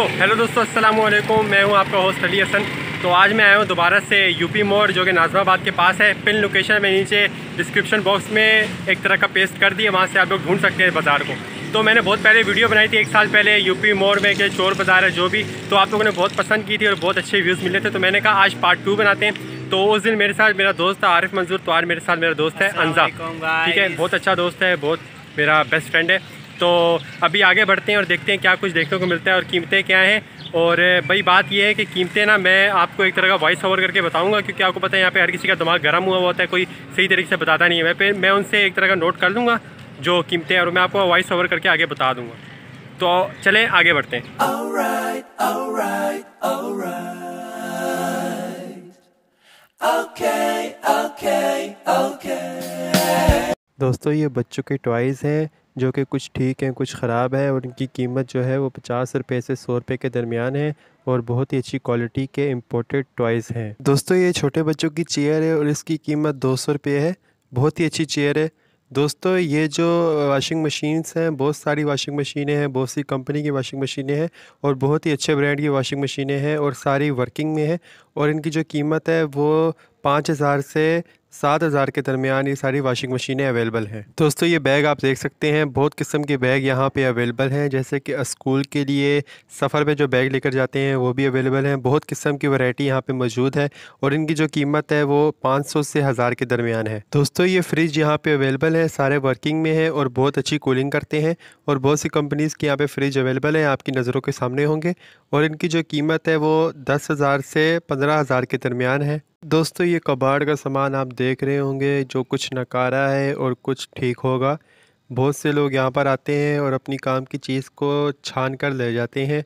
दोस्तों हेलो दोस्तों अस्सलाम वालेकुम मैं हूँ आपका होस्ट अली हसन। तो आज मैं आया हूँ दोबारा से यूपी मोड़ जो कि नाजमाबाद के पास है। पिन लोकेशन में नीचे डिस्क्रिप्शन बॉक्स में एक तरह का पेस्ट कर दिया वहाँ से आप लोग ढूंढ सकते हैं बाज़ार को। तो मैंने बहुत पहले वीडियो बनाई थी एक साल पहले यूपी मोड़ में के चोर बाज़ार है जो भी। तो आप लोगों ने बहुत पसंद की थी और बहुत अच्छे व्यूज़ मिले थे। तो मैंने कहा आज पार्ट टू बनाते हैं। तो उस दिन मेरे साथ मेरा दोस्त था आरिफ मंजूर। तो आज मेरे साथ मेरा दोस्त है अनजा ठीक है? बहुत अच्छा दोस्त है बहुत मेरा बेस्ट फ्रेंड है। तो अभी आगे बढ़ते हैं और देखते हैं क्या कुछ देखने को मिलता है और कीमतें क्या हैं। और भाई बात यह है कि कीमतें ना मैं आपको एक तरह का वॉइस ओवर करके बताऊँगा क्योंकि आपको पता है यहाँ पे हर किसी का दिमाग गर्म हुआ होता है, कोई सही तरीके से बताता नहीं है। मैं मैं उनसे एक तरह का नोट कर लूँगा जो कीमतें और मैं आपको वॉइस ओवर करके आगे बता दूँगा। तो चलें, आगे बढ़ते हैं। दोस्तों, ये बच्चों के टॉयज़ हैं, जो कि कुछ ठीक हैं, कुछ ख़राब है और इनकी कीमत जो है वो पचास रुपये से सौ रुपये के दरमियान है और बहुत ही अच्छी क्वालिटी के इम्पोर्टेड टॉयज़ हैं। दोस्तों, ये छोटे बच्चों की चेयर है और इसकी कीमत दो सौ रुपये है। बहुत ही अच्छी चेयर है। दोस्तों, ये जो वाशिंग मशीन्स हैं, बहुत सारी वाशिंग मशीनें हैं, बहुत सी कंपनी की वाशिंग मशीनें हैं और बहुत ही अच्छे ब्रांड की वाशिंग मशीनें हैं और सारी वर्किंग में है और इनकी जो कीमत है वो पाँच हज़ार से सात हज़ार के दरमियान ये सारी वाशिंग मशीनें अवेलेबल हैं। दोस्तों, ये बैग आप देख सकते हैं, बहुत किस्म के बैग यहाँ पे अवेलेबल हैं, जैसे कि स्कूल के लिए सफ़र में जो बैग लेकर जाते हैं, वो भी अवेलेबल हैं। बहुत किस्म की वैरायटी यहाँ पे मौजूद है और इनकी जो कीमत है, वो 500 से हज़ार के दरमियान है। दोस्तों, ये फ्रिज यहाँ पर अवेलेबल है, सारे वर्किंग में है और बहुत अच्छी कूलिंग करते हैं और बहुत सी कंपनीज़ के यहाँ पर फ्रिज अवेलेबल है, आपकी नज़रों के सामने होंगे और इनकी जो कीमत है, वो दस से पंद्रह के दरमियान है। दोस्तों, ये कबाड़ का सामान आप देख रहे होंगे, जो कुछ नकारा है और कुछ ठीक होगा। बहुत से लोग यहाँ पर आते हैं और अपनी काम की चीज़ को छान कर ले जाते हैं।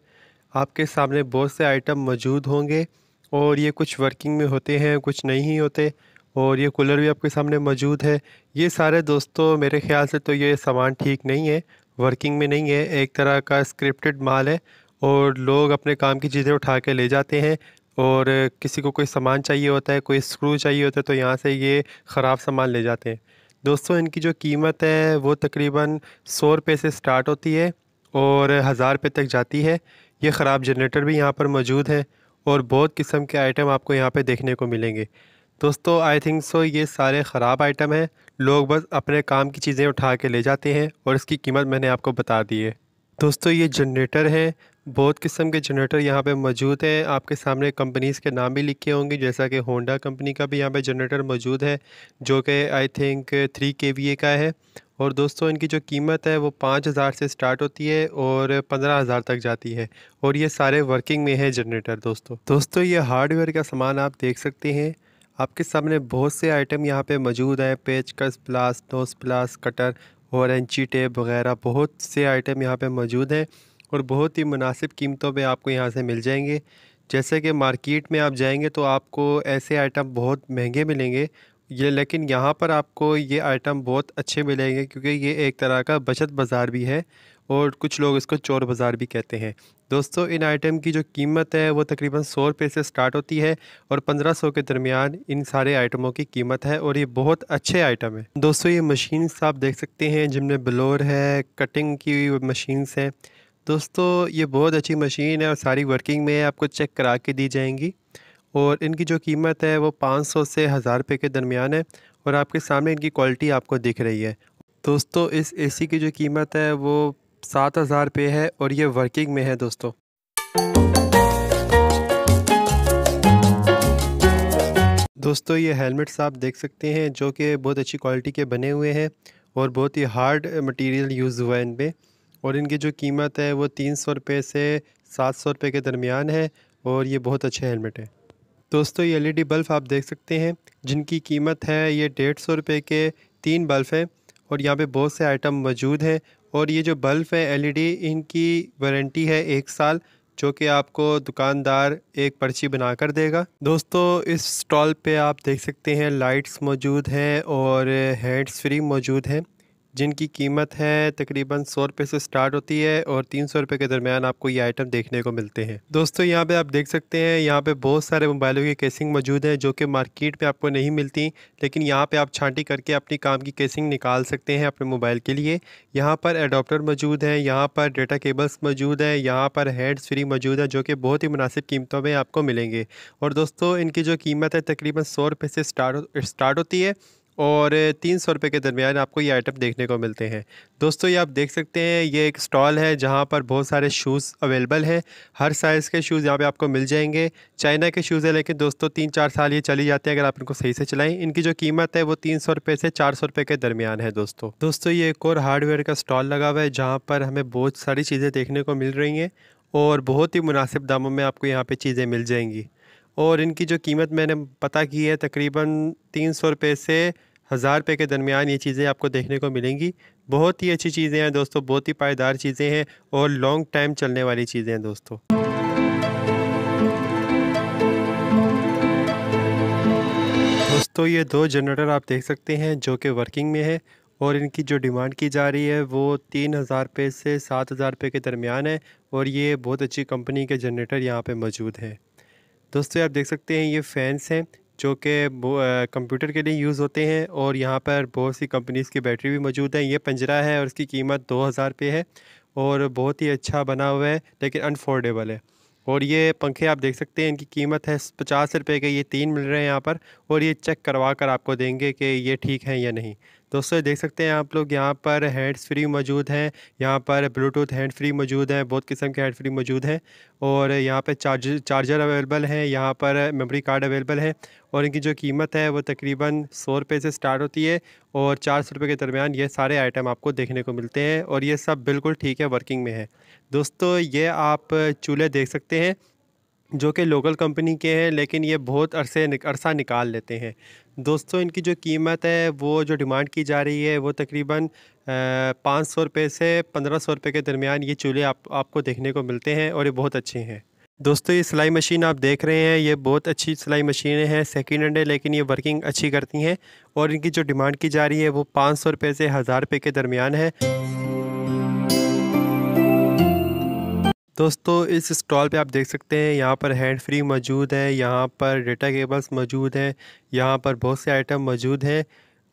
आपके सामने बहुत से आइटम मौजूद होंगे और ये कुछ वर्किंग में होते हैं, कुछ नहीं होते और ये कूलर भी आपके सामने मौजूद है। ये सारे दोस्तों, मेरे ख्याल से तो ये सामान ठीक नहीं है, वर्किंग में नहीं है। एक तरह का स्क्रिप्टेड माल है और लोग अपने काम की चीज़ें उठा के ले जाते हैं। और किसी को कोई सामान चाहिए होता है, कोई स्क्रू चाहिए होता है तो यहाँ से ये ख़राब सामान ले जाते हैं। दोस्तों, इनकी जो कीमत है, वो तकरीबन सौ रुपये से स्टार्ट होती है और हज़ार रुपये तक जाती है। ये ख़राब जनरेटर भी यहाँ पर मौजूद है और बहुत किस्म के आइटम आपको यहाँ पे देखने को मिलेंगे। दोस्तों आई थिंक सो ये सारे ख़राब आइटम हैं। लोग बस अपने काम की चीज़ें उठा के ले जाते हैं और इसकी कीमत मैंने आपको बता दी है। दोस्तों, ये जनरेटर है बहुत किस्म के जनरेटर यहाँ पे मौजूद हैं। आपके सामने कंपनीज़ के नाम भी लिखे होंगे, जैसा कि होंडा कंपनी का भी यहाँ पे जनरेटर मौजूद है, जो कि I think three K V का है। और दोस्तों, इनकी जो कीमत है, वो पाँच हज़ार से स्टार्ट होती है और पंद्रह हज़ार तक जाती है। और ये सारे वर्किंग में है जनरेटर, दोस्तों। दोस्तों, ये हार्डवेयर का सामान आप देख सकते हैं। आपके सामने बहुत से आइटम यहाँ पे मौजूद हैं, पेचकस प्लास नोस प्लास कटर और इंची टेप वगैरह, बहुत से आइटम यहाँ पे मौजूद हैं। और बहुत ही मुनासिब कीमतों पे आपको यहाँ से मिल जाएँगे। जैसे कि मार्केट में आप जाएँगे तो आपको ऐसे आइटम बहुत महँगे मिलेंगे। ये लेकिन यहाँ पर आपको ये आइटम बहुत अच्छे मिलेंगे क्योंकि ये एक तरह का बचत बाज़ार भी है और कुछ लोग इसको चोर बाज़ार भी कहते हैं। दोस्तों, इन आइटम की जो कीमत है वो तकरीबन सौ रुपये से स्टार्ट होती है और पंद्रह सौ के दरमियान इन सारे आइटमों की कीमत है और ये बहुत अच्छे आइटम है। दोस्तों, ये मशीन आप देख सकते हैं जिनमें ब्लोर है, कटिंग की मशीन्स हैं। दोस्तों, ये बहुत अच्छी मशीन है और सारी वर्किंग में आपको चेक करा के दी जाएँगी। और इनकी जो कीमत है, वो 500 से हज़ार रुपये के दरमियान है और आपके सामने इनकी क्वालिटी आपको दिख रही है। दोस्तों, इस एसी की जो कीमत है, वो सात हज़ार रुपये है और ये वर्किंग में है दोस्तों। दोस्तों, ये हेलमेट्स आप देख सकते हैं, जो कि बहुत अच्छी क्वालिटी के बने हुए हैं और बहुत ही हार्ड मटेरियल यूज़ हुआ है इन पर और इनकी जो कीमत है वो तीन सौ रुपये से सात सौ रुपये के दरमियान है और ये बहुत अच्छे हेलमेट है। दोस्तों, ये एलईडी बल्ब आप देख सकते हैं, जिनकी कीमत है ये डेढ़ सौ रुपये के तीन बल्ब हैं और यहाँ पे बहुत से आइटम मौजूद हैं और ये जो बल्ब है एलईडी, इनकी वारंटी है एक साल, जो कि आपको दुकानदार एक पर्ची बना कर देगा। दोस्तों, इस स्टॉल पे आप देख सकते हैं, लाइट्स मौजूद हैं और हैंड्स फ्री मौजूद हैं। जिनकी कीमत है तकरीबन सौ रुपये से स्टार्ट होती है और तीन सौ रुपये के दरमियान आपको ये आइटम देखने को मिलते हैं। दोस्तों, यहाँ पे आप देख सकते हैं, यहाँ पे बहुत सारे मोबाइलों की केसिंग मौजूद है जो कि मार्केट में आपको नहीं मिलती, लेकिन यहाँ पे आप छांटी करके अपनी काम की केसिंग निकाल सकते हैं अपने मोबाइल के लिए। यहाँ पर एडोप्टर मौजूद है, यहाँ पर डेटा केबल्स मौजूद है, यहाँ पर हेड्स फ्री मौजूद है, जो कि बहुत ही मुनासिब कीमतों में आपको मिलेंगे। और दोस्तों, इनकी जो कीमत है तकरीबन सौ रुपये से स्टार्ट स्टार्ट होती है। और तीन सौ रुपये के दरमियान आपको ये आइटम देखने को मिलते हैं। दोस्तों, ये आप देख सकते हैं, ये एक स्टॉल है जहाँ पर बहुत सारे शूज़ अवेलेबल हैं। हर साइज़ के शूज़ यहाँ पे आपको मिल जाएँगे। चाइना के शूज़ हैं, लेकिन दोस्तों तीन चार साल ये चली जाते हैं, अगर आप इनको सही से चलाएँ। इनकी जो कीमत है, वो तीन सौ रुपये से चार सौ रुपये के दरमियान है दोस्तों। दोस्तों, ये एक और हार्डवेयर का स्टॉल लगा हुआ है, जहाँ पर हमें बहुत सारी चीज़ें देखने को मिल रही हैं और बहुत ही मुनासिब दामों में आपको यहाँ पर चीज़ें मिल जाएँगी। और इनकी जो कीमत मैंने पता की है, तकरीबन तीन सौ रुपये से हज़ार रुपये के दरमियान ये चीज़ें आपको देखने को मिलेंगी। बहुत ही अच्छी चीज़ें हैं दोस्तों, बहुत ही पायदार चीज़ें हैं और लॉन्ग टाइम चलने वाली चीज़ें हैं दोस्तों। दोस्तों, ये दो जनरेटर आप देख सकते हैं जो कि वर्किंग में है और इनकी जो डिमांड की जा रही है वो तीन हज़ार रुपये से सात हज़ार रुपये के दरमियान है और ये बहुत अच्छी कंपनी के जनरेटर यहाँ पे मौजूद हैं। दोस्तों आप देख सकते हैं ये फ़ैन्स हैं। जो कि कंप्यूटर के लिए यूज़ होते हैं और यहाँ पर बहुत सी कंपनीज़ की बैटरी भी मौजूद है। ये पंजरा है और इसकी कीमत दो हज़ार रुपये है और बहुत ही अच्छा बना हुआ है, लेकिन अनफोर्डेबल है। और ये पंखे आप देख सकते हैं, इनकी कीमत है पचास रुपये के, ये तीन मिल रहे हैं यहाँ पर और ये चेक करवा कर आपको देंगे कि ये ठीक है या नहीं। दोस्तों, देख सकते हैं आप लोग, यहाँ पर हैंड्स फ्री मौजूद हैं, यहाँ पर ब्लूटूथ हैंड फ्री मौजूद हैं, बहुत किस्म के हैंड फ्री मौजूद हैं, और यहाँ पर चार्जर चार्जर अवेलेबल हैं, यहाँ पर मेमोरी कार्ड अवेलेबल है, और इनकी जो कीमत है वो तकरीबन सौ रुपये से स्टार्ट होती है, और चार सौ रुपये के दरमियान ये सारे आइटम आपको देखने को मिलते हैं, और ये सब बिल्कुल ठीक है वर्किंग में है। दोस्तों, ये आप चूल्हे देख सकते हैं, जो कि लोकल कंपनी के हैं, लेकिन ये बहुत अरसे अरसा निकाल लेते हैं। दोस्तों, इनकी जो कीमत है, वो जो डिमांड की जा रही है, वो तकरीबन पाँच सौ रुपये से पंद्रह सौ रुपये के दरमियान ये चूल्हे आप, आपको देखने को मिलते हैं और ये बहुत अच्छे हैं। दोस्तों, ये सिलाई मशीन आप देख रहे हैं, ये बहुत अच्छी सिलाई मशीनें हैं सेकेंड हैंड है, लेकिन ये वर्किंग अच्छी करती हैं और इनकी जो डिमांड की जा रही है, वो पाँच सौ रुपये से हज़ार रुपये के दरमियान है। दोस्तों, इस स्टॉल पे आप देख सकते हैं, यहाँ पर हैंड फ्री मौजूद है, यहाँ पर डेटा केबल्स मौजूद हैं, यहाँ पर बहुत से आइटम मौजूद हैं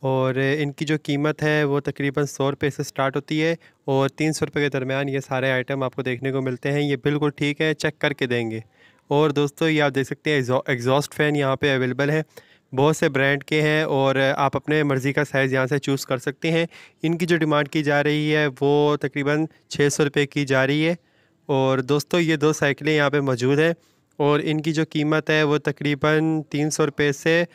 और इनकी जो कीमत है, वो तकरीबन सौ रुपये से स्टार्ट होती है और तीन सौ रुपये के दरमियान ये सारे आइटम आपको देखने को मिलते हैं। ये बिल्कुल ठीक है चेक करके देंगे। और दोस्तों, ये आप देख सकते हैं एग्जॉस्ट फ़ैन यहाँ पे अवेलेबल है। बहुत से ब्रांड के हैं और आप अपने मर्ज़ी का साइज़ यहाँ से चूज़ कर सकते हैं। इनकी जो डिमांड की जा रही है, वो तकरीबन छः सौ रुपये की जा रही है। और दोस्तों, ये दो साइकिलें यहाँ पे मौजूद हैं और इनकी जो कीमत है वो तकरीबन तीन सौ रुपये से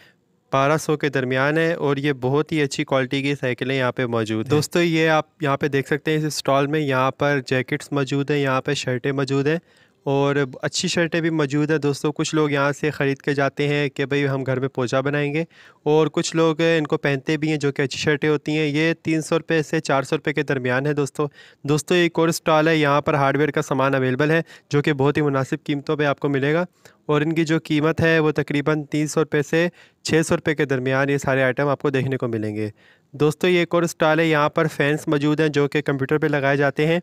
बारह सौ के दरमियान है और ये बहुत ही अच्छी क्वालिटी की साइकिलें यहाँ पे मौजूद हैं। दोस्तों, ये आप यहाँ पे देख सकते हैं, इस स्टॉल में यहाँ पर जैकेट्स मौजूद हैं, यहाँ पे शर्टें मौजूद हैं और अच्छी शर्टें भी मौजूद हैं। दोस्तों, कुछ लोग यहाँ से ख़रीद के जाते हैं कि भाई हम घर में पोचा बनाएँगे और कुछ लोग इनको पहनते भी हैं जो कि अच्छी शर्टें होती हैं। ये तीन सौ रुपये से चार सौ रुपये के दरमियान है दोस्तों। दोस्तों, एक और स्टॉल है। यहाँ पर हार्डवेयर का सामान अवेलेबल है, जो कि बहुत ही मुनासिब कीमतों पर आपको मिलेगा और इनकी जो कीमत है वो तकरीबन तीन सौ रुपये से छः सौ रुपये के दरमियान ये सारे आइटम आपको देखने को मिलेंगे। दोस्तों, ये एक और स्टॉल है। यहाँ पर फैंस मौजूद हैं जो कि कंप्यूटर पर लगाए जाते हैं।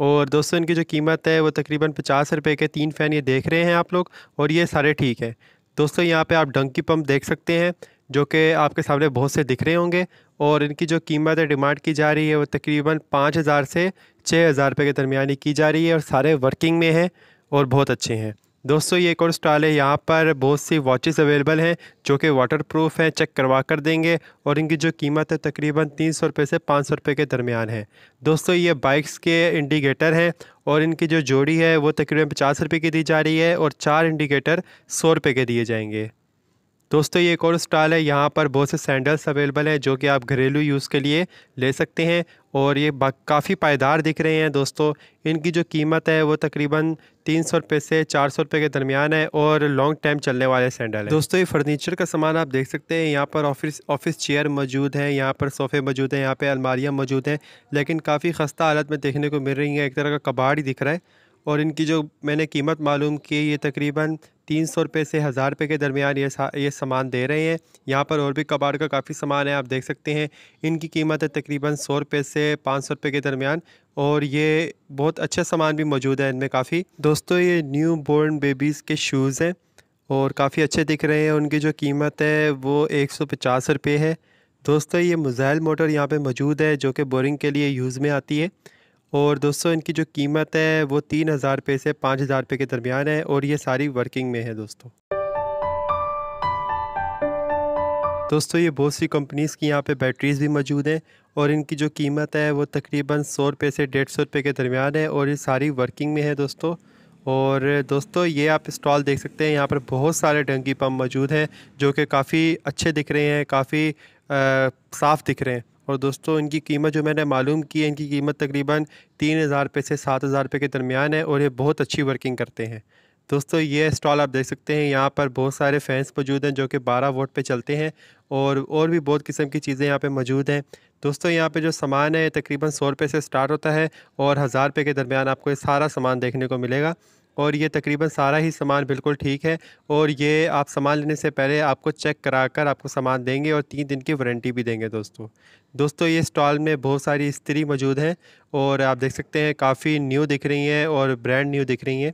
और दोस्तों, इनकी जो कीमत है, वो तकरीबन पचास रुपये के तीन फ़ैन ये देख रहे हैं आप लोग, और ये सारे ठीक हैं। दोस्तों, यहाँ पे आप डंकी पंप देख सकते हैं, जो कि आपके सामने बहुत से दिख रहे होंगे, और इनकी जो कीमत है, डिमांड की जा रही है, वो तकरीबन पाँच हज़ार से छः हज़ार रुपये के दरमियान की जा रही है, और सारे वर्किंग में हैं, और बहुत अच्छे हैं। दोस्तों, ये एक और स्टॉल है। यहाँ पर बहुत सी वॉचेस अवेलेबल हैं, जो कि वाटर प्रूफ हैं चेक करवा कर देंगे और इनकी जो कीमत है तकरीबन तीन सौ रुपये से पाँच सौ रुपये के दरमियान है। दोस्तों, ये बाइक्स के इंडिकेटर हैं और इनकी जो जोड़ी है, वो तकरीबन पचास रुपये की दी जा रही है और चार इंडिकेटर सौ रुपये के दिए जाएँगे। दोस्तों, ये एक और स्टॉल है। यहाँ पर बहुत से सैंडल्स अवेलेबल हैं, जो कि आप घरेलू यूज़ के लिए ले सकते हैं और ये काफ़ी पायदार दिख रहे हैं दोस्तों। इनकी जो कीमत है, वो तकरीबन तीन सौ रुपये से चार सौ रुपये के दरमियान है और लॉन्ग टाइम चलने वाले सैंडल हैं। दोस्तों, ये फर्नीचर का सामान आप देख सकते हैं। यहाँ पर ऑफ़िस ऑफ़िस चेयर मौजूद है, यहाँ पर सोफ़े मौजूद हैं, यहाँ पर अलमारियाँ मौजूद हैं, लेकिन काफ़ी खस्ता हालत में देखने को मिल रही हैं। एक तरह का कबाड़ ही दिख रहा है। और इनकी जो मैंने कीमत मालूम की, ये तकरीबन तीन सौ रुपये से हज़ार रुपये के दरमियान ये ये सामान दे रहे हैं। यहाँ पर और भी कबाड़ का काफ़ी सामान है, आप देख सकते हैं। इनकी कीमत है तकरीबन सौ रुपये से पाँच सौ रुपये के दरमियान और ये बहुत अच्छा सामान भी मौजूद है इनमें काफ़ी। दोस्तों, ये न्यू बोर्न बेबीज़ के शूज़ हैं और काफ़ी अच्छे दिख रहे हैं। उनकी जो कीमत है वो एक सौ पचास रुपये है। दोस्तों, ये मोज़ाइल मोटर यहाँ पे मौजूद है जो कि बोरिंग के लिए यूज़ में आती है। और दोस्तों, इनकी जो कीमत है, वो तीन हज़ार रुपये से पाँच हज़ार रुपये के दरमियान है और ये सारी वर्किंग में है दोस्तों। दोस्तों, ये बहुत सी कंपनीज़ की यहाँ पे बैटरीज़ भी मौजूद हैं और इनकी जो कीमत है, वो तकरीबन सौ रुपये से डेढ़ सौ रुपये के दरमियान है और ये सारी वर्किंग में है दोस्तों। और दोस्तों, ये आप स्टॉल देख सकते हैं, यहाँ पर बहुत सारे डंकी पम्प मौजूद हैं जो कि काफ़ी अच्छे दिख रहे हैं, काफ़ी साफ़ दिख रहे हैं। और दोस्तों, इनकी कीमत जो मैंने मालूम की है, इनकी कीमत तकरीबन तीन हज़ार रुपये से सात हज़ार रुपये के दरमियान है और ये बहुत अच्छी वर्किंग करते हैं। दोस्तों, ये स्टॉल आप देख सकते हैं, यहाँ पर बहुत सारे फैंस मौजूद हैं जो कि 12 वोट पे चलते हैं और और भी बहुत किस्म की चीज़ें यहाँ पे मौजूद हैं। दोस्तों, यहाँ पे जो सामान है तकरीबन सौ रुपये से स्टार्ट होता है और हज़ार रुपये के दरमियान आपको ये सारा सामान देखने को मिलेगा। और ये तकरीबन सारा ही सामान बिल्कुल ठीक है और ये आप सामान लेने से पहले आपको चेक करा कर आपको सामान देंगे और तीन दिन की वारंटी भी देंगे दोस्तों। दोस्तों, ये स्टॉल में बहुत सारी स्त्री मौजूद हैं और आप देख सकते हैं काफ़ी न्यू दिख रही हैं और ब्रांड न्यू दिख रही हैं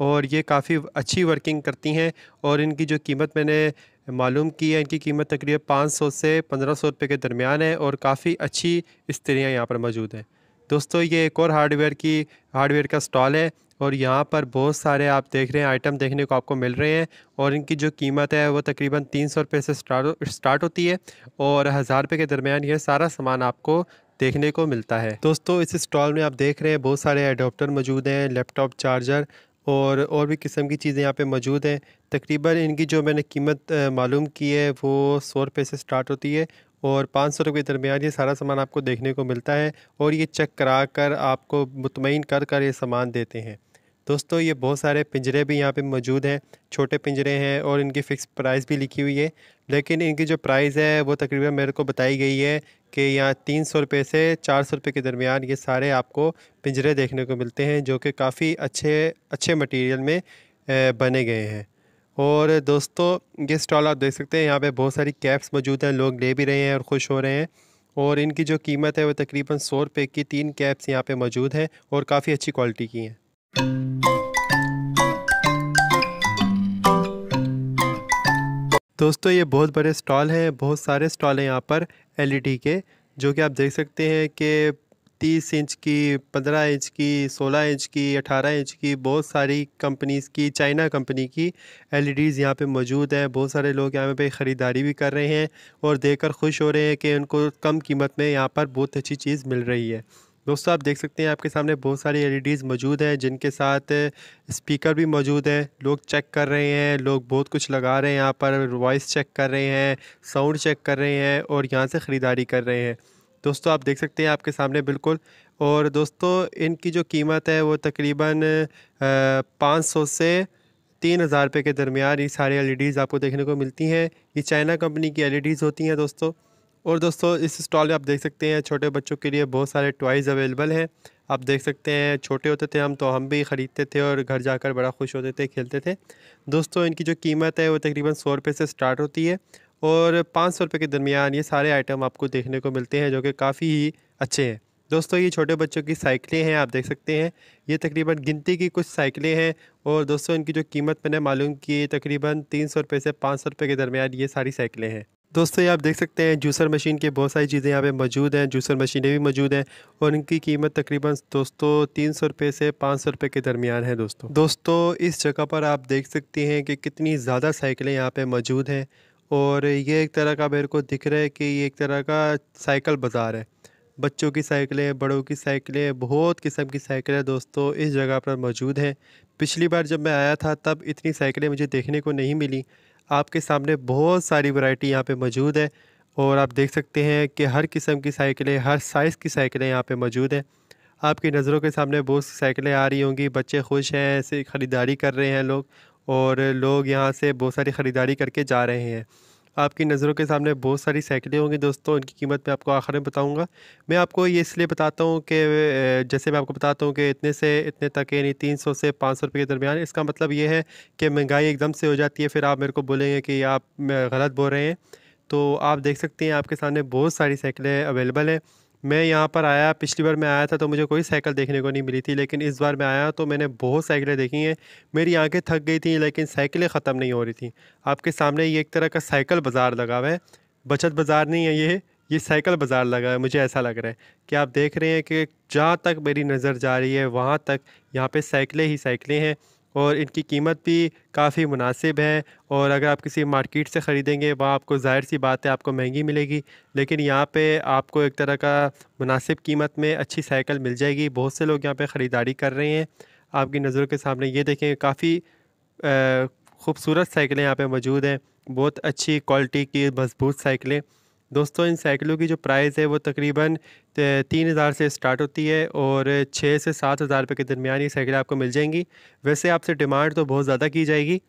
और ये काफ़ी अच्छी वर्किंग करती हैं और इनकी जो कीमत मैंने मालूम की है, इनकी कीमत तकरीबन पाँच सौ से पंद्रह सौ रुपये के दरमियान है और काफ़ी अच्छी स्त्रियाँ यहाँ पर मौजूद हैं। दोस्तों, ये एक और हार्डवेयर की, हार्डवेयर का स्टॉल है और यहाँ पर बहुत सारे आप देख रहे हैं आइटम देखने को आपको मिल रहे हैं और इनकी जो कीमत है, वो तकरीबन तीन सौ रुपये से स्टार्ट स्टार्ट होती है और हज़ार रुपये के दरमियान ये सारा सामान आपको देखने को मिलता है। दोस्तों, इस स्टॉल में आप देख रहे हैं, बहुत सारे एडोप्टर मौजूद हैं लैपटॉप चार्जर और और भी किस्म की चीज़ें यहाँ पे मौजूद हैं। तकरीबन इनकी जो मैंने कीमत मालूम की है, वो सौ रुपये से स्टार्ट होती है और पाँच सौ रुपये के दरमियान ये सारा सामान आपको देखने को मिलता है और ये चेक करा कर आपको मुतमिन कर कर ये सामान देते हैं। दोस्तों, ये बहुत सारे पिंजरे भी यहाँ पे मौजूद हैं, छोटे पिंजरे हैं और इनकी फ़िक्स प्राइस भी लिखी हुई है। लेकिन इनकी जो प्राइस है, वो तकरीबन मेरे को बताई गई है कि यहाँ तीन सौ रुपये से चार सौ रुपये के दरमियान ये सारे आपको पिंजरे देखने को मिलते हैं, जो कि काफ़ी अच्छे अच्छे मटीरियल में बने गए हैं। और दोस्तों, ये स्टॉल आप देख सकते हैं, यहाँ पे बहुत सारी कैप्स मौजूद हैं, लोग ले भी रहे हैं और ख़ुश हो रहे हैं। और इनकी जो कीमत है, वो तकरीबन सौ रुपये की तीन कैप्स यहाँ पे मौजूद हैं और काफ़ी अच्छी क्वालिटी की हैं। दोस्तों, ये बहुत बड़े स्टॉल हैं, बहुत सारे स्टॉल हैं यहाँ पर एलईडी के, जो कि आप देख सकते हैं कि तीस इंच की, पंद्रह इंच की, सोलह इंच की, अठारह इंच की, बहुत सारी कंपनीज़ की, चाइना कंपनी की एलईडीज़ यहाँ पे मौजूद हैं। बहुत सारे लोग यहाँ पे ख़रीदारी भी कर रहे हैं और देखकर खुश हो रहे हैं कि उनको कम कीमत में यहाँ पर बहुत अच्छी चीज़ मिल रही है। दोस्तों आप देख सकते हैं आपके सामने बहुत सारी एलईडीज़ मौजूद हैं, जिनके साथ स्पीकर भी मौजूद हैं। लोग चेक कर रहे हैं, लोग बहुत कुछ लगा रहे हैं यहाँ पर वॉइस चेक कर रहे हैं साउंड चेक कर रहे हैं और यहाँ से ख़रीदारी कर रहे हैं। दोस्तों आप देख सकते हैं आपके सामने बिल्कुल। और दोस्तों, इनकी जो कीमत है वो तकरीबन पाँच सौ से तीन हज़ार रुपये के दरमियान ये सारी एलईडीज़ आपको देखने को मिलती हैं। ये चाइना कंपनी की एलईडीज़ होती हैं दोस्तों। और दोस्तों, इस स्टॉल में आप देख सकते हैं छोटे बच्चों के लिए बहुत सारे टॉयज़ अवेलेबल हैं। आप देख सकते हैं छोटे होते थे हम तो हम भी ख़रीदते थे और घर जाकर बड़ा खुश होते थे, खेलते थे। दोस्तों, इनकी जो कीमत है वो तकरीबन सौ रुपये से स्टार्ट होती है और पाँच सौ रुपये के दरमियान ये सारे आइटम आपको देखने को मिलते हैं जो कि काफ़ी ही अच्छे हैं। दोस्तों, ये छोटे बच्चों की साइकिलें हैं, आप देख सकते हैं। ये तकरीबन गिनती की कुछ साइकिलें हैं और दोस्तों, इनकी जो कीमत मैंने मालूम की तकरीबन तीन सौ रुपये से पाँच सौ रुपये के दरमियान ये सारी साइकिलें हैं। दोस्तों, ये आप देख सकते हैं, जूसर मशीन के बहुत सारी चीज़ें यहाँ पे मौजूद हैं, जूसर मशीनें भी मौजूद हैं और इनकी कीमत तकरीबन दोस्तों तीन सौ रुपये से पाँच सौ रुपये के दरमियान है दोस्तों। दोस्तों, इस जगह पर आप देख सकते हैं कि कितनी ज़्यादा साइकिलें यहाँ पे मौजूद हैं और ये एक तरह का मेरे को दिख रहा है कि ये एक तरह का साइकिल बाज़ार है। बच्चों की साइकिलें, बड़ों की साइकिलें, बहुत किस्म की साइकिलें दोस्तों इस जगह पर मौजूद हैं। पिछली बार जब मैं आया था, तब इतनी साइकिलें मुझे देखने को नहीं मिली आपके सामने बहुत सारी वैरायटी यहाँ पे मौजूद है और आप देख सकते हैं कि हर किस्म की साइकिलें, हर साइज़ की साइकिलें यहाँ पे मौजूद हैं। आपकी नज़रों के सामने बहुत सी साइकिलें आ रही होंगी, बच्चे खुश हैं, ऐसे ख़रीदारी कर रहे हैं लोग और लोग यहाँ से बहुत सारी ख़रीदारी करके जा रहे हैं। आपकी नज़रों के सामने बहुत सारी साइकिलें होंगी दोस्तों उनकी कीमत मैं आपको आखिर में बताऊँगा। मैं आपको ये इसलिए बताता हूँ कि जैसे मैं आपको बताता हूँ कि इतने से, इतने तक यानी तीन सौ से पाँच सौ रुपये के दरमियान, इसका मतलब ये है कि महँगाई एकदम से हो जाती है, फिर आप मेरे को बोलेंगे कि आप गलत बोल रहे हैं। तो आप देख सकते हैं आपके सामने बहुत सारी साइकिलें अवेलेबल हैं। मैं यहाँ पर आया, पिछली बार मैं आया था तो मुझे कोई साइकिल देखने को नहीं मिली थी, लेकिन इस बार मैं आया तो मैंने बहुत साइकिलें देखी हैं। मेरी आँखें थक गई थी, लेकिन साइकिलें ख़त्म नहीं हो रही थी। आपके सामने ये एक तरह का साइकिल बाज़ार लगा हुआ है। बचत बाज़ार नहीं है ये ये साइकिल बाज़ार लगा है, मुझे ऐसा लग रहा है। कि आप देख रहे हैं कि जहाँ तक मेरी नज़र जा रही है, वहाँ तक यहाँ पर साइकिलें ही साइकिलें हैं। और इनकी कीमत भी काफ़ी मुनासिब है और अगर आप किसी मार्केट से ख़रीदेंगे, वहाँ आपको ज़ाहिर सी बात है आपको महँगी मिलेगी, लेकिन यहाँ पे आपको एक तरह का मुनासिब कीमत में अच्छी साइकिल मिल जाएगी। बहुत से लोग यहाँ पे ख़रीदारी कर रहे हैं। आपकी नज़रों के सामने ये देखें, काफ़ी खूबसूरत साइकिलें यहाँ पर मौजूद हैं। बहुत अच्छी क्वालिटी की मज़बूत साइकिलें दोस्तों, इन साइकिलों की जो प्राइस है वो तकरीबन तीन हज़ार से स्टार्ट होती है और छः से सात हज़ार रुपये के दरमियान ये साइकिल आपको मिल जाएँगी। वैसे आपसे डिमांड तो बहुत ज़्यादा की जाएगी।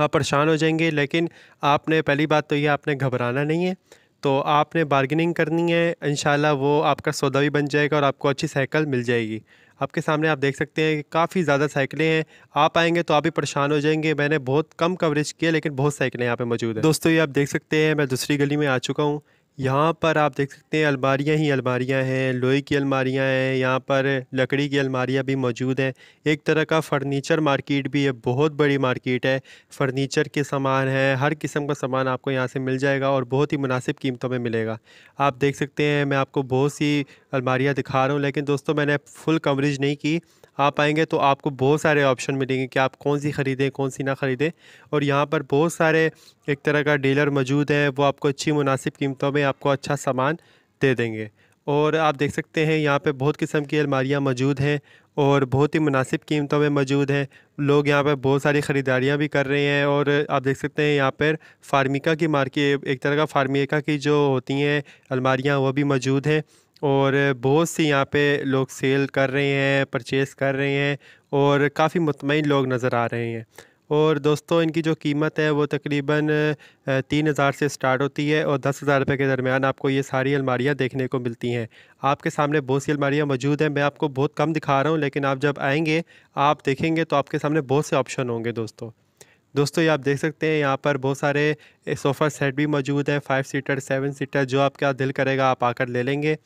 आप परेशान हो जाएँगे, लेकिन आपने, पहली बात तो ये आपने घबराना नहीं है। तो आपने बार्गेनिंग करनी है इन वो आपका सौदा भी बन जाएगा और आपको अच्छी साइकिल मिल जाएगी। आपके सामने आप देख सकते हैं काफ़ी ज़्यादा साइकिलें हैं। आप आएँगे तो आप भी परेशान हो जाएँगे। मैंने बहुत कम कवरेज किया, लेकिन बहुत साइकिलें यहाँ पे मौजूद हैं। दोस्तों, ये आप देख सकते हैं, मैं दूसरी गली में आ चुका हूँ। यहाँ पर आप देख सकते हैं अलमारियाँ ही अलमारियाँ हैं, लोहे की अलमारियाँ हैं, यहाँ पर लकड़ी की अलमारियाँ भी मौजूद हैं। एक तरह का फ़र्नीचर मार्केट भी है, बहुत बड़ी मार्केट है। फ़र्नीचर के सामान है, हर किस्म का सामान आपको यहाँ से मिल जाएगा और बहुत ही मुनासिब कीमतों में मिलेगा। आप देख सकते हैं, मैं आपको बहुत सी अलमारियाँ दिखा रहा हूँ, लेकिन दोस्तों मैंने फुल कवरेज नहीं की। आप आएँगे तो आपको बहुत सारे ऑप्शन मिलेंगे कि आप कौन सी ख़रीदें, कौन सी ना ख़रीदें। और यहाँ पर बहुत सारे एक तरह का डीलर मौजूद है, वो आपको अच्छी मुनासिब कीमतों में आपको अच्छा सामान दे देंगे। और आप देख सकते हैं, यहाँ पे बहुत किस्म की अलमारियाँ मौजूद हैं और बहुत ही मुनासिब कीमतों में मौजूद हैं। लोग यहाँ पर बहुत सारी ख़रीदारियाँ भी कर रहे हैं और आप देख सकते हैं, यहाँ पर फार्मिका की मार्केट एक तरह का फार्मिका की जो होती हैं अलमारियाँ, वो भी मौजूद हैं। और बहुत सी यहाँ पे लोग सेल कर रहे हैं परचेस कर रहे हैं और काफ़ी मुतमिन लोग नज़र आ रहे हैं। और दोस्तों, इनकी जो कीमत है वो तकरीबन तीन हज़ार से स्टार्ट होती है और दस हज़ार रुपये के दरमियान आपको ये सारी अलमारियाँ देखने को मिलती हैं। आपके सामने बहुत सी अलमारियाँ मौजूद हैं, मैं आपको बहुत कम दिखा रहा हूँ, लेकिन आप जब आएँगे, आप देखेंगे तो आपके सामने बहुत से ऑप्शन होंगे दोस्तों। दोस्तों, ये आप देख सकते हैं, यहाँ पर बहुत सारे सोफ़ा सेट भी मौजूद हैं फाइव सीटर सेवन सीटर जो आपका दिल करेगा आप आकर ले लेंगे।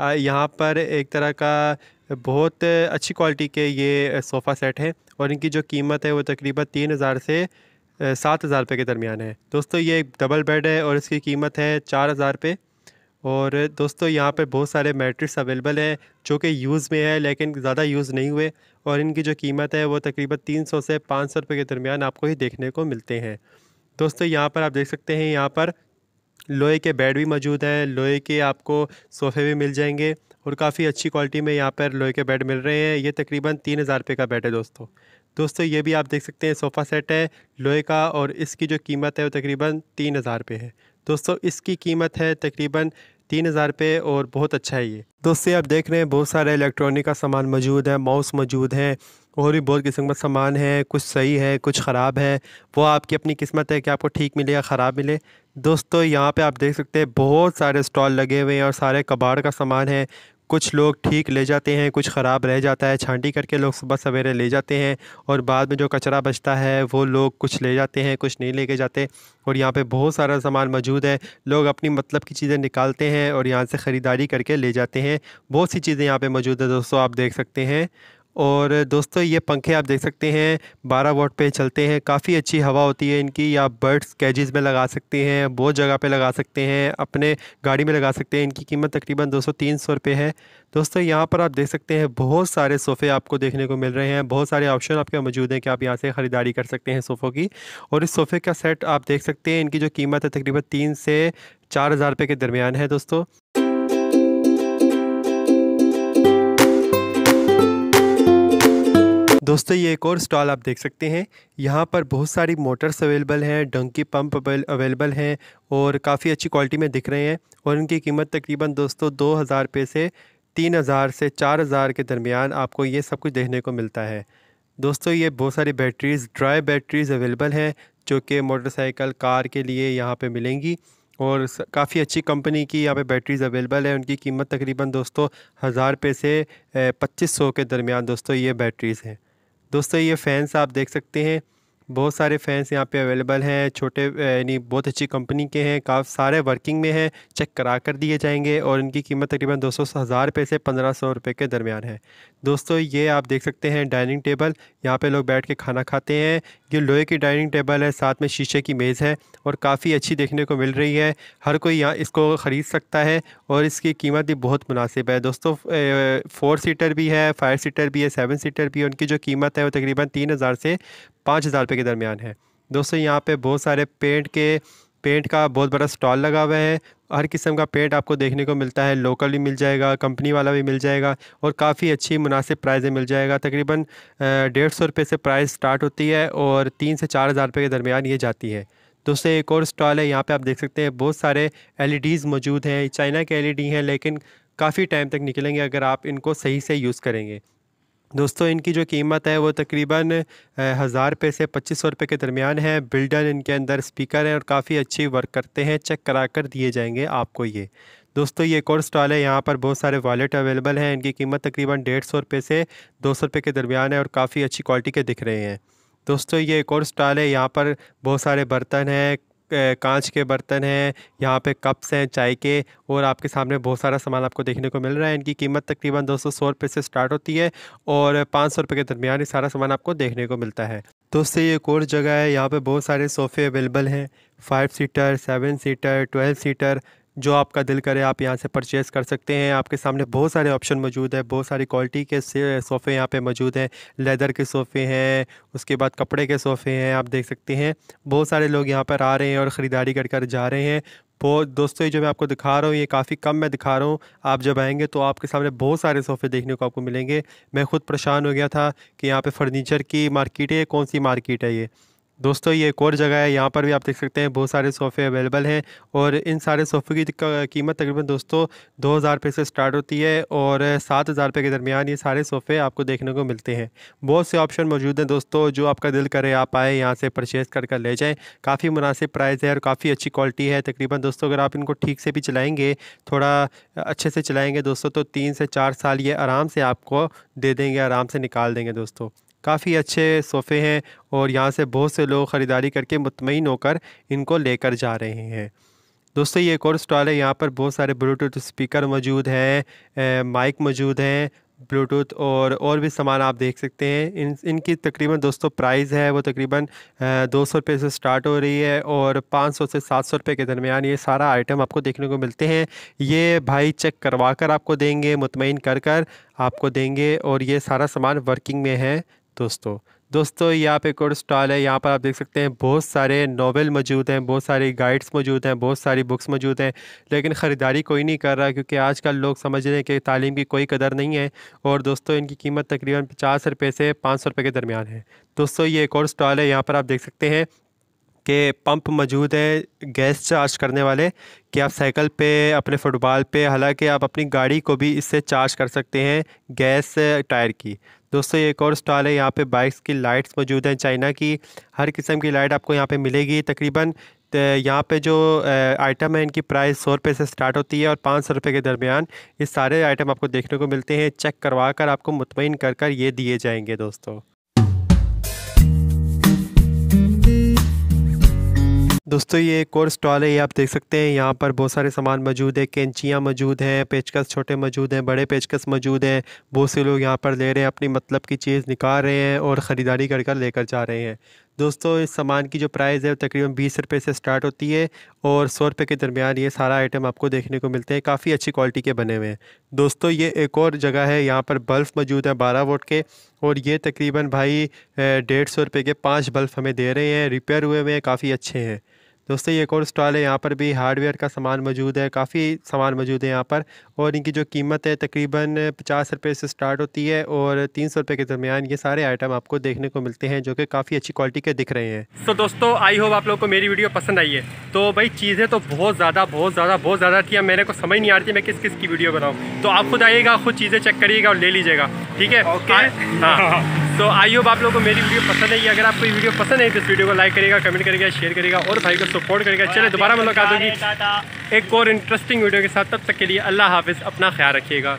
यहाँ पर एक तरह का बहुत अच्छी क्वालिटी के ये सोफ़ा सेट हैं और इनकी जो कीमत है वो तकरीबन तीन हज़ार से सात हज़ार रुपये के दरमियान है। दोस्तों, ये एक डबल बेड है और इसकी कीमत है चार हज़ार रुपये और दोस्तों, यहाँ पर बहुत सारे मैट्रिक्स अवेलेबल हैं, जो कि यूज़ में है, लेकिन ज़्यादा यूज़ नहीं हुए। और इनकी जो कीमत है वो तकरीबन तीन सौ से पाँच सौ रुपये के दरमियान आपको ही देखने को मिलते हैं। दोस्तों, यहाँ पर आप देख सकते हैं, यहाँ पर लोहे के बेड भी मौजूद हैं, लोहे के आपको सोफ़े भी मिल जाएँगे और काफ़ी अच्छी क्वालिटी में यहाँ पर लोहे के बेड मिल रहे हैं। ये तकरीबन तीन हज़ार रुपये का बेड है दोस्तों। दोस्तों, ये भी आप देख सकते हैं, सोफ़ा सेट है लोहे का और इसकी जो कीमत है वो तकरीबन तीन हज़ार रुपये है। दोस्तों, इसकी कीमत है तकरीबन तीन हज़ार पे और बहुत अच्छा है ये। दोस्तों आप देख रहे हैं, बहुत सारे इलेक्ट्रॉनिक का सामान मौजूद है, माउस मौजूद है, और भी बहुत किस्म का सामान है, कुछ सही है, कुछ ख़राब है, वो आपकी अपनी किस्मत है कि आपको ठीक मिले या ख़राब मिले। दोस्तों, यहाँ पे आप देख सकते हैं, बहुत सारे स्टॉल लगे हुए हैं और सारे कबाड़ का सामान है कुछ लोग ठीक ले जाते हैं, कुछ ख़राब रह जाता है, छांटी करके लोग सुबह सवेरे ले जाते हैं और बाद में जो कचरा बचता है, वो लोग कुछ ले जाते हैं, कुछ नहीं लेके जाते और यहाँ पे बहुत सारा सामान मौजूद है। लोग अपनी मतलब की चीज़ें निकालते हैं और यहाँ से ख़रीदारी करके ले जाते हैं। बहुत सी चीज़ें यहाँ पर मौजूद है दोस्तों, आप देख सकते हैं। और दोस्तों, ये पंखे आप देख सकते हैं 12 वोट पे चलते हैं। काफ़ी अच्छी हवा होती है इनकी आप बर्ड्स कैजेज़ में लगा सकते हैं, बहुत जगह पे लगा सकते हैं, अपने गाड़ी में लगा सकते हैं, इनकी कीमत तकरीबन 200 तीन सौ रुपये है। दोस्तों, यहाँ पर आप देख सकते हैं, बहुत सारे सोफ़े आपको देखने को मिल रहे हैं, बहुत सारे ऑप्शन आपके मौजूद हैं कि आप यहाँ से ख़रीदारी कर सकते हैं सोफ़ों की। और इस सोफ़े का सेट आप देख सकते हैं, इनकी जो कीमत है तकरीबन तीन से चार हज़ार रुपये के दरमियान है दोस्तों। दोस्तों, ये एक और स्टॉल आप देख सकते हैं। यहाँ पर बहुत सारी मोटर्स अवेलेबल हैं, डंकी पंप अवेलेबल हैं और काफ़ी अच्छी क्वालिटी में दिख रहे हैं और इनकी कीमत तकरीबन दोस्तों दो हज़ार रुपये से तीन हज़ार से चार हज़ार के दरमियान आपको ये सब कुछ देखने को मिलता है। दोस्तों, ये बहुत सारी बैटरीज़, ड्राई बैटरीज़ अवेलेबल हैं जो कि मोटरसाइकिल, कार के लिए यहाँ पे मिलेंगी और काफ़ी अच्छी कंपनी की यहाँ पे बैटरीज़ अवेलेबल है। उनकी कीमत तकरीबन दोस्तों हज़ार रुपये से पच्चीस सौ के दरमियान दोस्तों ये बैटरीज़ हैं। दोस्तों, ये फ़ैन्स आप देख सकते हैं। बहुत सारे फ़ैन्स यहाँ पे अवेलेबल हैं, छोटे यानी बहुत अच्छी कंपनी के हैं, काफ़ी, सारे वर्किंग में हैं चेक करा कर दिए जाएँगे और इनकी कीमत तकरीबन दो सौ, हज़ार रुपये से पंद्रह सौ रुपये के दरमियान है। दोस्तों, ये आप देख सकते हैं डाइनिंग टेबल, यहाँ पे लोग बैठ के खाना खाते हैं। ये लोहे की डाइनिंग टेबल है, साथ में शीशे की मेज़ है और काफ़ी अच्छी देखने को मिल रही है। हर कोई यहाँ इसको ख़रीद सकता है और इसकी कीमत भी बहुत मुनासिब है। दोस्तों फ़ोर सीटर भी है, फाइव सीटर भी है, सेवन सीटर भी है, उनकी जो कीमत है वो तकरीबन तीन हज़ार से पाँच हज़ार रुपये के दरमियान है। दोस्तों, यहाँ पे बहुत सारे पेंट के पेंट का बहुत बड़ा स्टॉल लगा हुआ है। हर किस्म का पेंट आपको देखने को मिलता है। लोकल भी मिल जाएगा, कंपनी वाला भी मिल जाएगा और काफ़ी अच्छी मुनासिब प्राइस मिल जाएगा। तकरीबन डेढ़ सौ रुपये से प्राइस स्टार्ट होती है और तीन से चार हज़ार रुपये के दरमियान ये जाती है। दोस्तों एक और स्टॉल है, यहाँ पे आप देख सकते हैं बहुत सारे एलईडीज़ मौजूद हैं। चाइना के एलईडी हैं, लेकिन काफ़ी टाइम तक निकलेंगे अगर आप इनको सही से यूज़ करेंगे। दोस्तों, इनकी जो कीमत है वो तकरीबन हज़ार रुपये से पच्चीस सौ रुपये के दरमियान है। बिल्डर इनके अंदर स्पीकर है और काफ़ी अच्छी वर्क करते हैं। चेक करा कर दिए जाएँगे आपको ये। दोस्तों, ये एक और स्टॉल है। यहाँ पर बहुत सारे वॉलेट अवेलेबल हैं। इनकी कीमत तकरीबन डेढ़ सौ रुपये से दो सौ रुपये के दरमियान है और काफ़ी अच्छी क्वालिटी के दिख रहे हैं। दोस्तों, ये एक और स्टॉल है। यहाँ पर बहुत सारे बर्तन हैं कांच के बर्तन हैं, यहाँ पे कप्स हैं, चाय के और आपके सामने बहुत सारा सामान आपको देखने को मिल रहा है। इनकी कीमत तकरीबन दो सौ रुपये से स्टार्ट होती है और पाँच सौ रुपये के दरमियान ये सारा सामान आपको देखने को मिलता है। दोस्तों, ये एक और जगह है, यहाँ पे बहुत सारे सोफ़े अवेलेबल हैं। Five seater, seven seater, twelve seater जो आपका दिल करे, आप यहाँ से परचेज़ कर सकते हैं। आपके सामने बहुत सारे ऑप्शन मौजूद है, बहुत सारी क्वालिटी के सोफ़े यहाँ पे मौजूद हैं। लेदर के सोफ़े हैं, उसके बाद कपड़े के सोफ़े हैं, आप देख सकते हैं। बहुत सारे लोग यहाँ पर आ रहे हैं और ख़रीदारी कर कर जा रहे हैं। बहुत, दोस्तों, ये जो मैं आपको दिखा रहा हूँ, ये काफ़ी कम मैं दिखा रहा हूँ। आप जब आएँगे तो आपके सामने बहुत सारे सोफ़े देखने को आपको मिलेंगे। मैं ख़ुद परेशान हो गया था कि यहाँ पे फर्नीचर की मार्केट है, कौन सी मार्केट है ये? दोस्तों, ये एक और जगह है, यहाँ पर भी आप देख सकते हैं, बहुत सारे सोफ़े अवेलेबल हैं और इन सारे सोफ़े की कीमत तकरीबन दोस्तों, दो हज़ार रुपये से स्टार्ट होती है और सात हज़ार रुपये के दरमियान ये सारे सोफ़े आपको देखने को मिलते हैं। बहुत से ऑप्शन मौजूद हैं दोस्तों, जो आपका दिल करे आप आए, यहाँ से परचेज़ कर कर ले जाएँ। काफ़ी मुनासिब प्राइस है और काफ़ी अच्छी क्वालिटी है, तकरीबन दोस्तों, अगर आप इनको ठीक से भी चलाएँगे, थोड़ा अच्छे से चलाएँगे दोस्तों तो तीन से चार साल ये आराम से आपको दे देंगे, आराम से निकाल देंगे दोस्तों। काफ़ी अच्छे सोफ़े हैं और यहाँ से बहुत से लोग ख़रीदारी करके मुतमिन होकर इनको लेकर जा रहे हैं। दोस्तों, ये एक और स्टॉल है। यहाँ पर बहुत सारे ब्लूटूथ स्पीकर मौजूद हैं माइक मौजूद हैं ब्लूटूथ और और भी सामान आप देख सकते हैं। इन, इनकी तकरीबन दोस्तों प्राइस है, वो तकरीबन दो सौ रुपये से स्टार्ट हो रही है और पाँच सौ से सात सौ रुपये के दरमियान ये सारा आइटम आपको देखने को मिलते हैं। ये भाई चेक करवा कर आपको देंगे मुतमिन कर कर आपको देंगे और ये सारा सामान वर्किंग में है। दोस्तों। दोस्तों, यहाँ पे एक और स्टॉल है। यहाँ पर आप देख सकते हैं बहुत सारे नावल मौजूद हैं, बहुत सारी गाइड्स मौजूद हैं, बहुत सारी बुक्स मौजूद हैं। लेकिन ख़रीदारी कोई नहीं कर रहा क्योंकि आजकल लोग समझ रहे हैं कि तालीम की कोई कदर नहीं है और दोस्तों, इनकी कीमत तकरीबन पचास रुपये से पाँच सौ रुपये के दरमियान है। दोस्तों, ये एक और स्टॉल है। यहाँ पर आप देख सकते हैं कि पंप मौजूद है, गैस चार्ज करने वाले, कि आप साइकिल पे, अपने फुटबॉल पे, हालाँकि आप अपनी गाड़ी को भी इससे चार्ज कर सकते हैं गैस टायर की। दोस्तों एक और स्टॉल है, यहाँ पे बाइक्स की लाइट्स मौजूद हैं चाइना की। हर किस्म की लाइट आपको यहाँ पे मिलेगी तकरीबन। यहाँ पे जो आइटम है, इनकी प्राइस सौ रुपये से स्टार्ट होती है और पाँच सौ रुपये के दरमियान ये सारे आइटम आपको देखने को मिलते हैं। चेक करवा कर आपको मुतमिन कर कर ये दिए जाएँगे दोस्तों। दोस्तों, ये एक और स्टॉल है, ये आप देख सकते हैं। यहाँ पर बहुत सारे सामान मौजूद है, कैंचियाँ मौजूद हैं, पेचकस छोटे मौजूद हैं, बड़े पेचकस मौजूद हैं। बहुत से लोग यहाँ पर ले रहे हैं, अपनी मतलब की चीज़ निकाल रहे हैं और ख़रीदारी कर कर लेकर जा रहे हैं। दोस्तों, इस सामान की जो प्राइस है, वो तकरीबन बीस रुपये से स्टार्ट होती है और सौ रुपये के दरमियान ये सारा आइटम आपको देखने को मिलते हैं, काफ़ी अच्छी क्वालिटी के बने हुए हैं। दोस्तों, ये एक और जगह है, यहाँ पर बल्ब मौजूद है बारह वोट के और ये तकरीबन भाई डेढ़ सौ रुपये के पाँच बल्ब हमें दे रहे हैं, रिपेयर हुए हुए हैं, काफ़ी अच्छे हैं। दोस्तों ये एक और स्टॉल है यहाँ पर भी हार्डवेयर का सामान मौजूद है काफ़ी सामान मौजूद है यहाँ पर और इनकी जो कीमत है तकरीबन पचास रुपये से स्टार्ट होती है और तीन सौ रुपये के दरमियान ये सारे आइटम आपको देखने को मिलते हैं जो कि काफ़ी अच्छी क्वालिटी के दिख रहे हैं। तो दोस्तों आई होप आप लोग को मेरी वीडियो पसंद आई है। तो भाई चीज़ें तो बहुत ज़्यादा बहुत ज़्यादा बहुत ज़्यादा थी मेरे को समझ नहीं आ रही मैं किस किस की वीडियो बनाऊँ। तो आप खुद आइएगा खुद चीज़ें चेक करिएगा और ले लीजिएगा ठीक है? हाँ। तो आई होप आप लोग को मेरी वीडियो पसंद है। अगर आपको ये वीडियो पसंद है तो इस वीडियो को लाइक करेगा कमेंट करेगा शेयर करेगा और भाई को सपोर्ट करेगा। चले दोबारा मुलाकात होगी। एक और इंटरेस्टिंग वीडियो के साथ तब तक के लिए अल्लाह हाफिज़ अपना ख्याल रखिएगा।